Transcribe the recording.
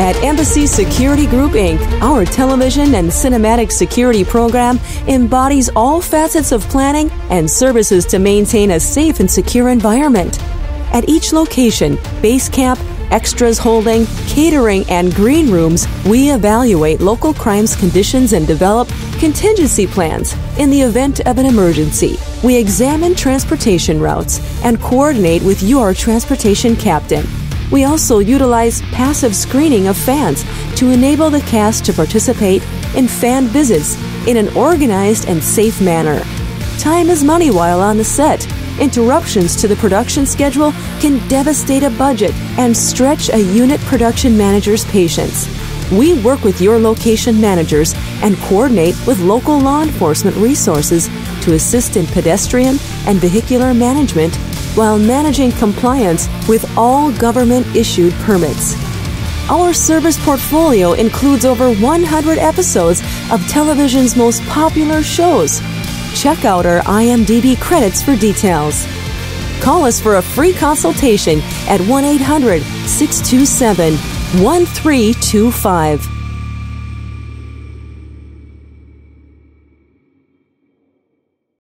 At Embassy Security Group Inc., our television and cinematic security program embodies all facets of planning and services to maintain a safe and secure environment. At each location, base camp, extras holding, catering, and green rooms, we evaluate local crimes conditions and develop contingency plans in the event of an emergency. We examine transportation routes and coordinate with your transportation captain. We also utilize passive screening of fans to enable the cast to participate in fan visits in an organized and safe manner. Time is money while on the set. Interruptions to the production schedule can devastate a budget and stretch a unit production manager's patience. We work with your location managers and coordinate with local law enforcement resources to assist in pedestrian and vehicular management while managing compliance with all government issued permits. Our service portfolio includes over 100 episodes of television's most popular shows. Check out our IMDb credits for details. Call us for a free consultation at 1 800 627 1325.